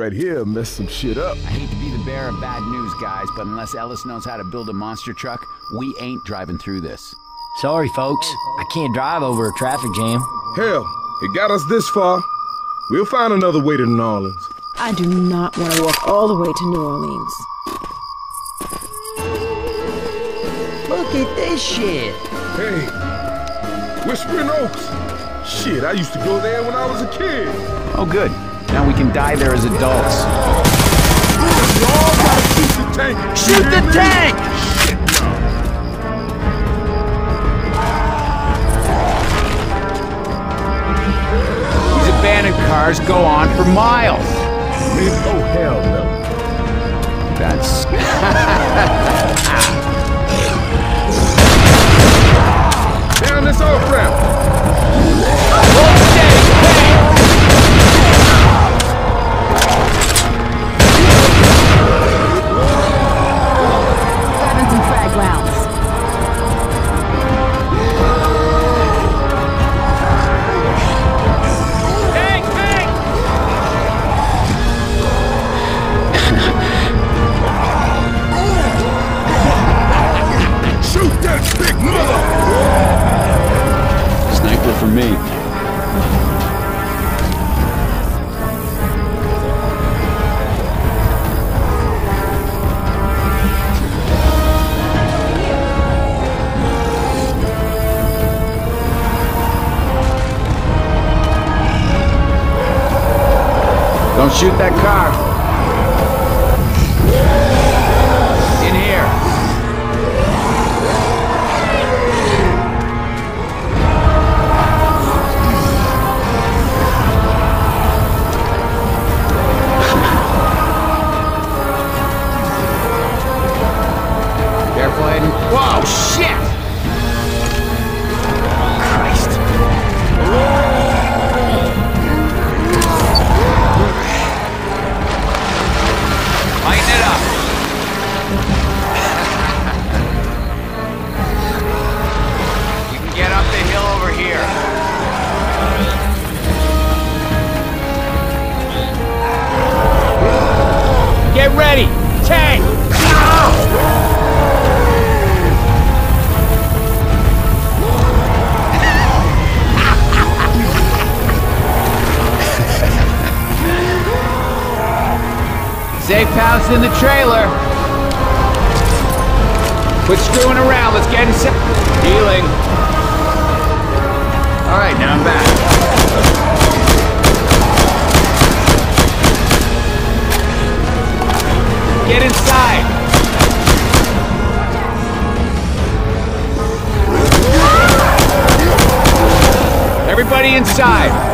right here mess some shit up. I hate to be the bearer of bad news, guys, but unless Ellis knows how to build a monster truck, we ain't driving through this. Sorry, folks. I can't drive over a traffic jam. Hell, it got us this far. We'll find another way to New Orleans. I do not want to walk all the way to New Orleans. Look at this shit. Hey, Whispering Oaks. Shit, I used to go there when I was a kid. Oh, good. Now we can die there as adults. You all gotta shoot the tank. Shoot the tank! These abandoned cars go on for miles. oh hell no. That's. Down this off ramp. Shoot that car. Safe house in the trailer. Quit screwing around. Let's get inside. Healing. All right, now I'm back. Get inside. Everybody inside.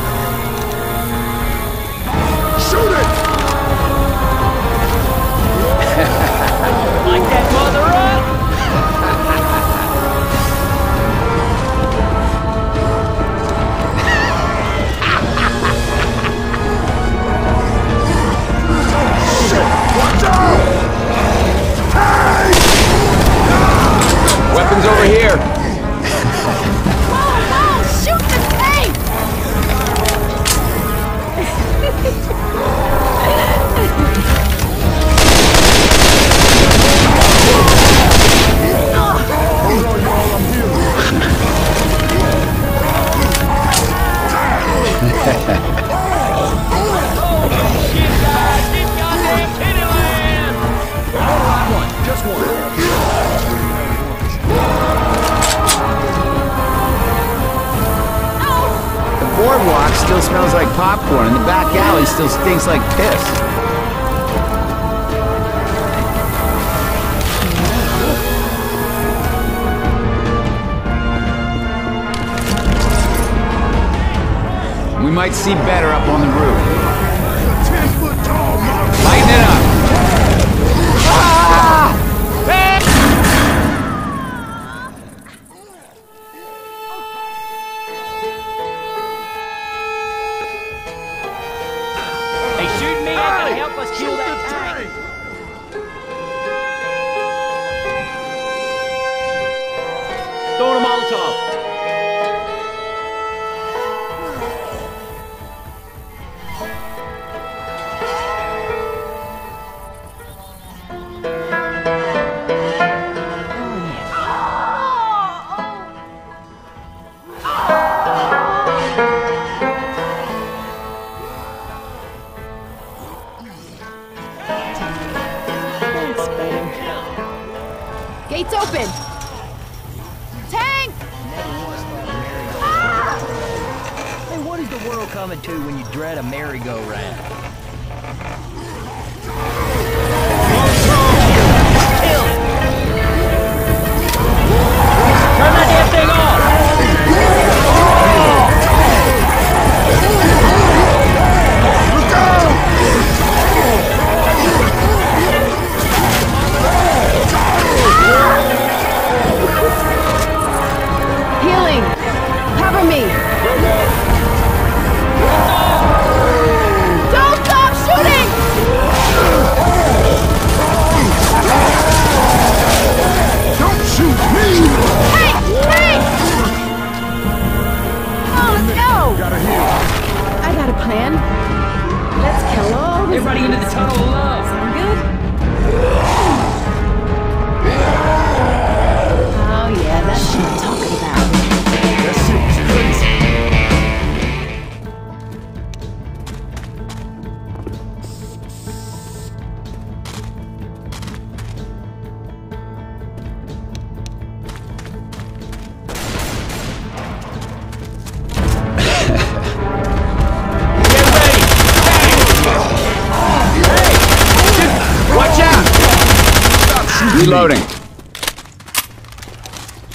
galley still stinks like piss. We might see better up on the roof.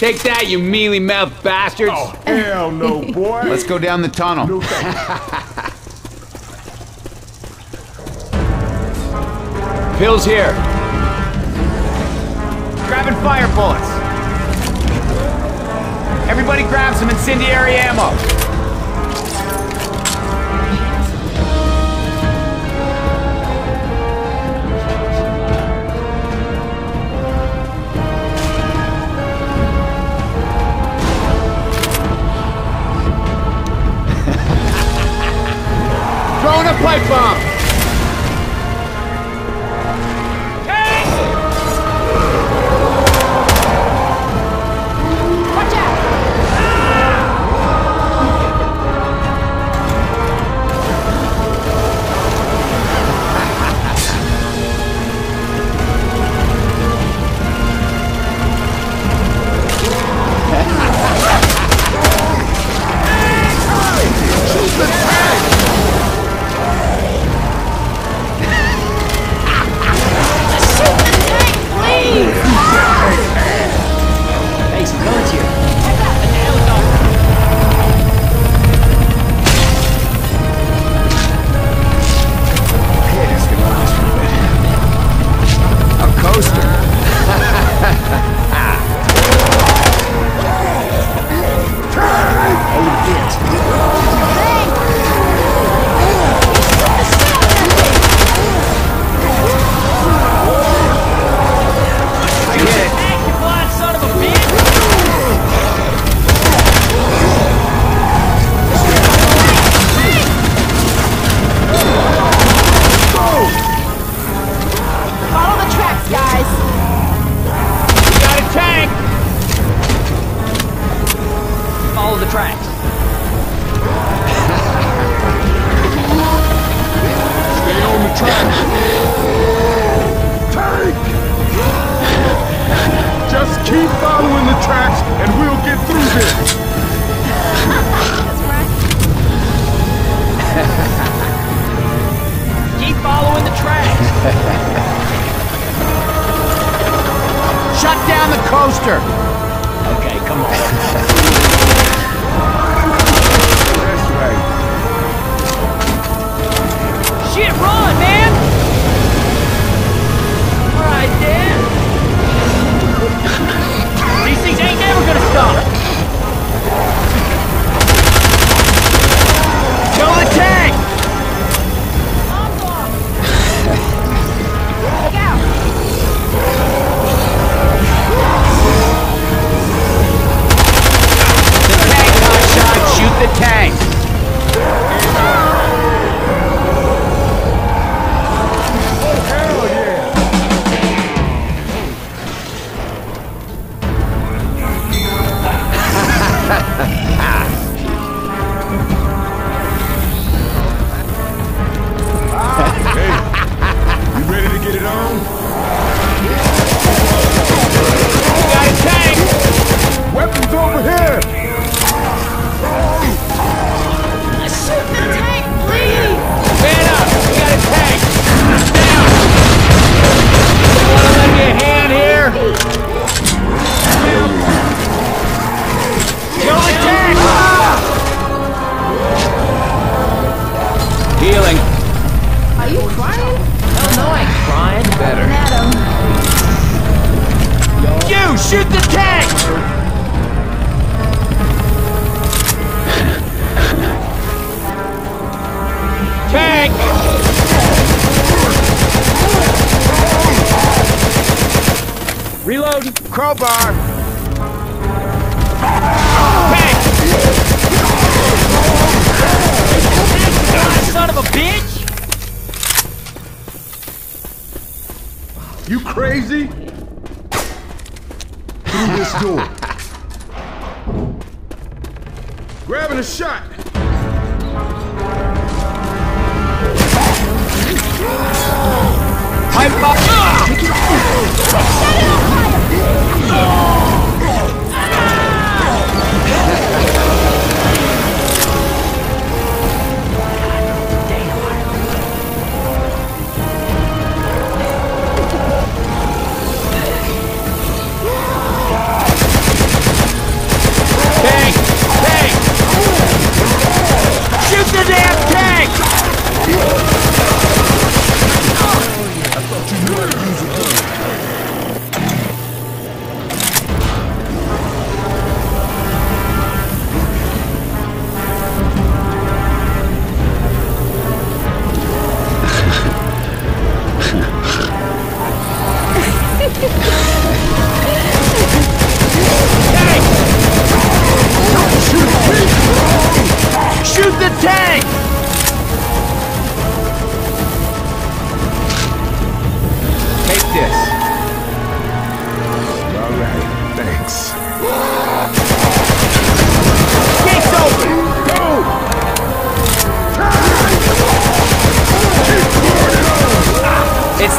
Take that, you mealy mouthed bastards! Oh, hell no, boy! Let's go down the tunnel. No Pills here. Grabbing fire bullets. Everybody grab some incendiary ammo. pipe bomb! tracks, and we'll get through this. Keep following the tracks. Shut down the coaster. Okay, come on. That's right. Shit, run, man! All right, Dan these ain't never gonna stop! Crowbar! Son of a bitch! You crazy? Through this door. Grabbing a shot. Pipe bomb!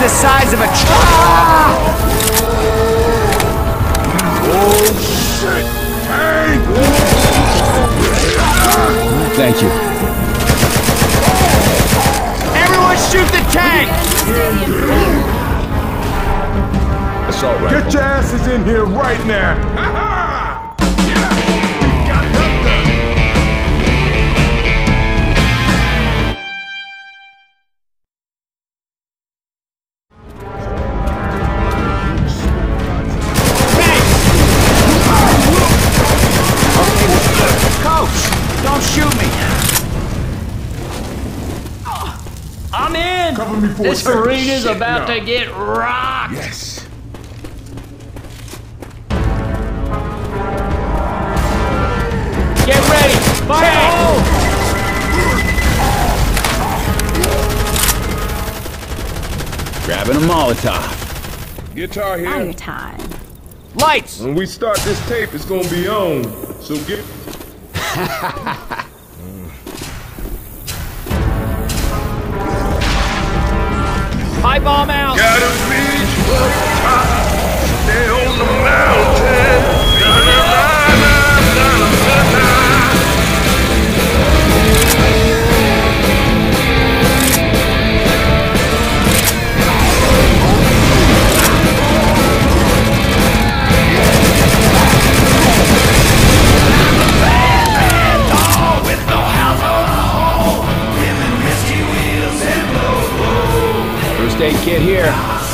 It's the size of a truck! Thank you. Everyone shoot the tank! Assault rifle. Get your asses in here right now. This second. arena's Shit, about no. to get rocked! Yes. Get ready! Fire! Grabbing a Molotov. Guitar Fire here. time. Lights! When we start this tape, it's gonna be on. So get. Pipe bomb out! For Here.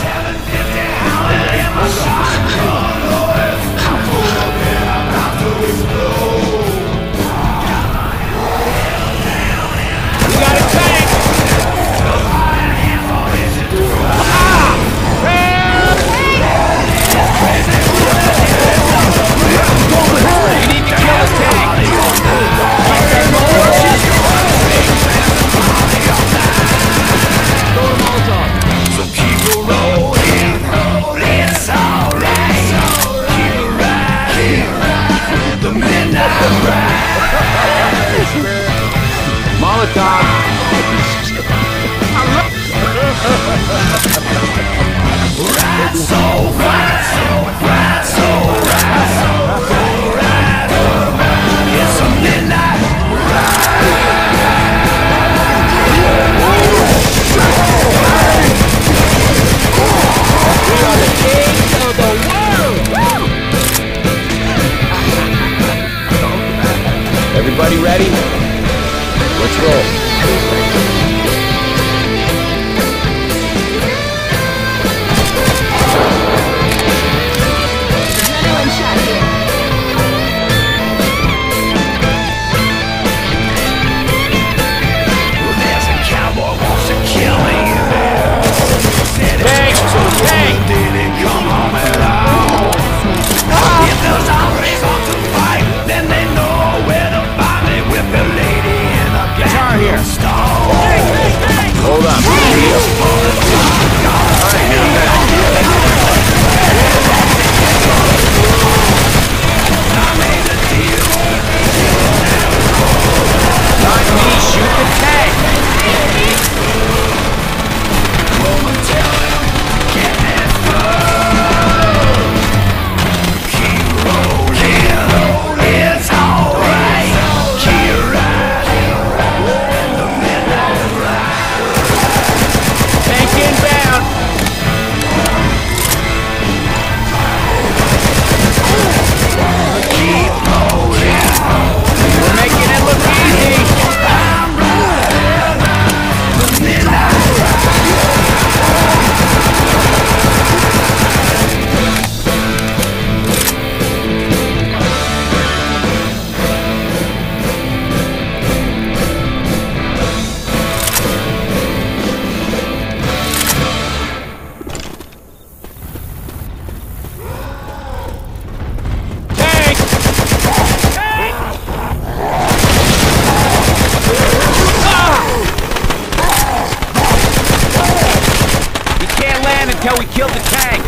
until we kill the tank.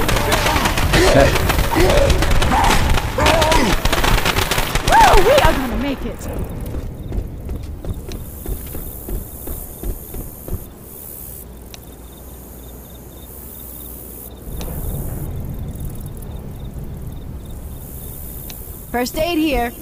Woo, we are gonna make it. First aid here.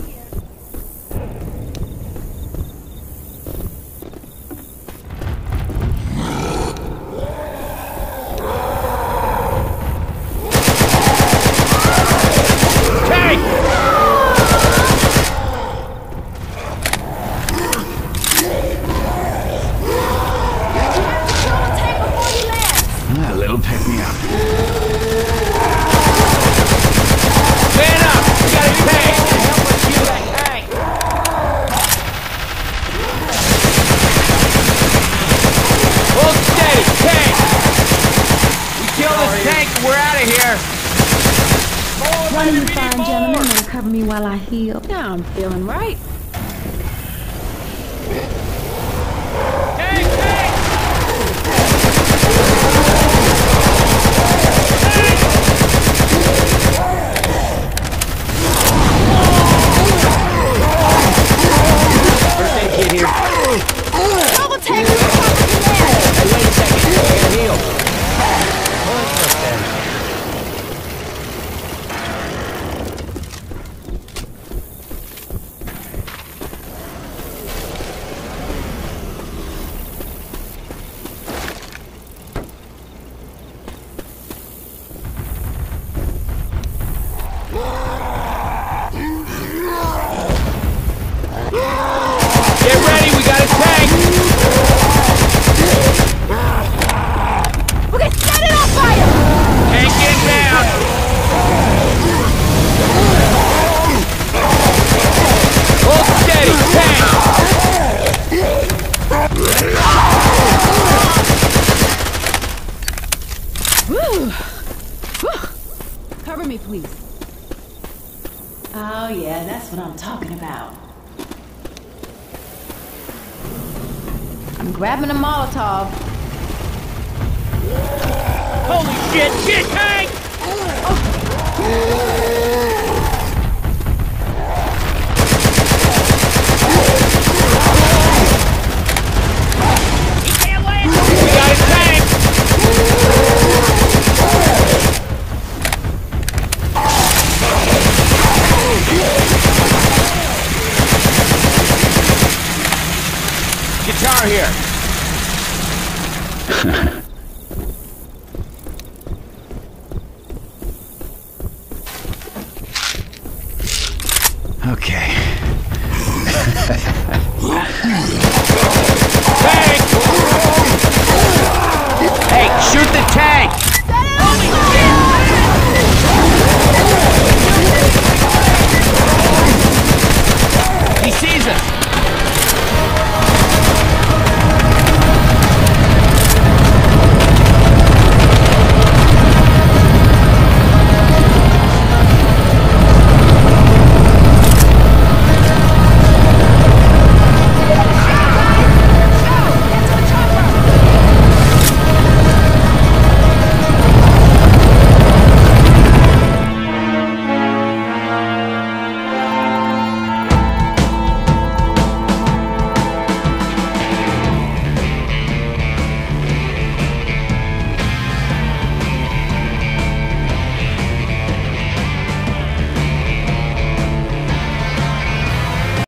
A little pick me up. Man up! We got a tank! Help us use that tank! Hold steady, tank! We kill this tank and we're out of here! One of you fine gentlemen will cover me while I heal. Now I'm feeling grabbing a Molotov. Holy shit, shit, tank! We